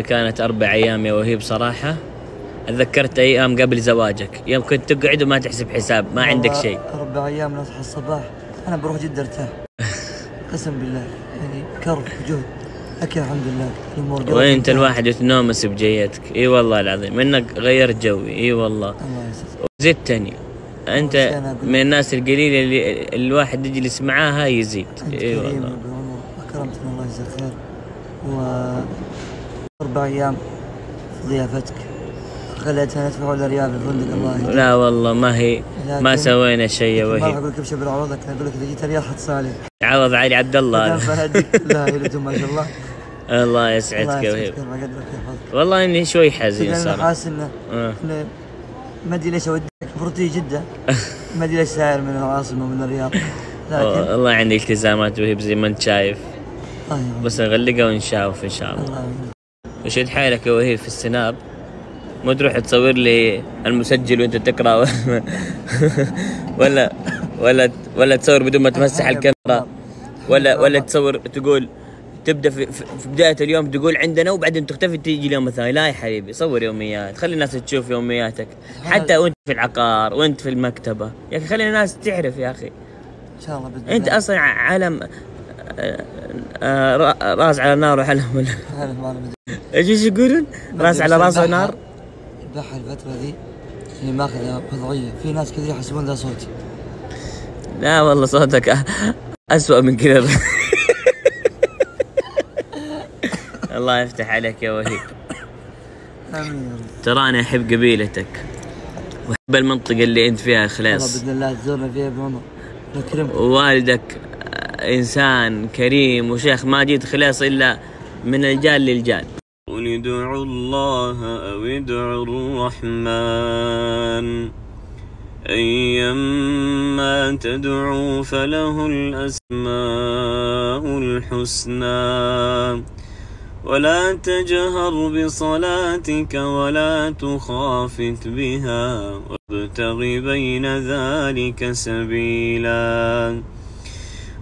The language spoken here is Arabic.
كانت أربع أيام يا وهيب صراحة. تذكرت أيام قبل زواجك. يوم كنت تقعد وما تحسب حساب ما عندك شيء. أربع أيام نصحى الصباح. أنا بروح جدة أرتاح. قسم بالله. يعني كرب جهد لكن الحمد لله. الأمور تنتهي. الواحد يتنومس بجيتك. إي والله العظيم. انك غيرت جوي. إي والله. الله يسعدك. زدتني. أقول- من الناس القليلة اللي الواحد يجلس معاها يزيد. أنت كريم والله. أكرمتنا. الله يجزاك خير. و أربع أيام في ضيافتك. خليتها ندفع ولا ريال بالفندق الله. يهديك لا والله ما هي ما سوينا شيء يا ما راح وهيب أقول لك ابشر بالعوض لكن أقول لك إذا جيت الرياض حتصالح عوض علي عبد الله. لا يلدهم ما شاء الله. الله الله يسعدك يا وهيب ما والله إني شوي حزين صراحة. حاسس إنه آه. إنه ما أدري ليش أوديك. تيجي جدة. ما أدري ليش ساير من العاصمة من الرياض. لكن والله عندي التزامات وهيب زي ما انت شايف طيب. بس نغلقها ونشاوف إن شاء الله. الله. وشد حالك يا وهيب في السناب. مو تروح تصور لي المسجل وانت تقرأ. ولا ولا ولا تصور بدون ما تمسح الكاميرا. ولا ولا تصور تقول تبدأ في, في بداية اليوم تقول عندنا وبعدين تختفي تيجي اليوم الثاني. لا يا حبيبي صور يوميات خلي الناس تشوف يومياتك. حتى وانت في العقار وانت في المكتبة. يا أخي خلي الناس تعرف يا أخي. إن شاء الله بإذن أنت. أصلا علم آه، آه، را- راس على نار وحلم إيش إيش يقولون؟ راس على راس البحر- نار. البحر الفترة ذي اللي ماخذها وضعيه في ناس كذا يحسبون ذا صوتي. لا والله صوتك أسوأ من كذا. الله يفتح عليك يا وهيب. تراني أحب قبيلتك. وأحب المنطقة اللي أنت فيها والله إخلاص بإذن الله تزورنا فيها يا ابن عمر نكرمك. ووالدك إنسان كريم وشيخ ما جيت خلاص إلا من الجال للجال. قل ادعوا الله أو ادعوا الرحمن أيما تدعوا فله الأسماء الحسنى ولا تجهر بصلاتك ولا تخافت بها وابتغ بين ذلك سبيلا